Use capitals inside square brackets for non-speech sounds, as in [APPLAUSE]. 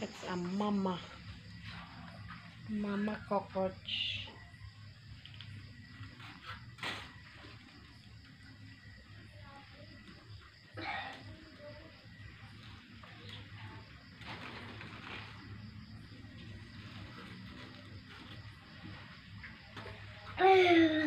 It's a mama. Mama cockroach. Hello! [SIGHS] [SIGHS]